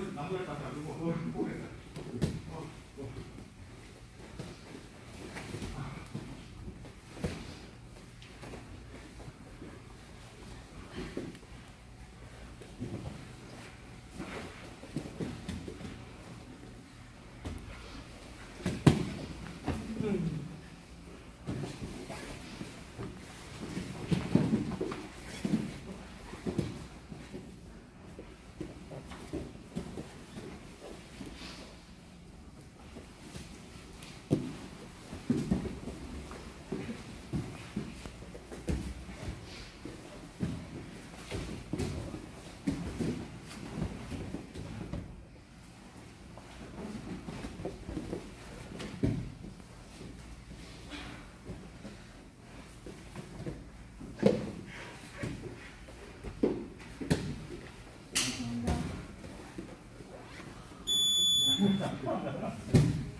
因南都人打，如果不。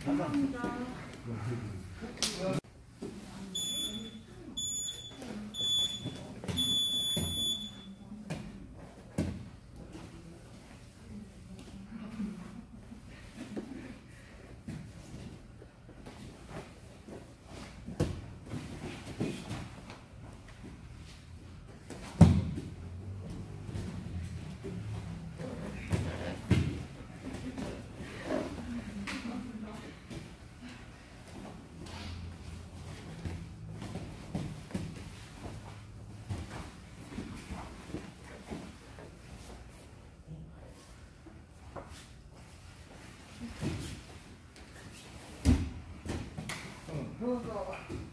감사합니다. どうぞ。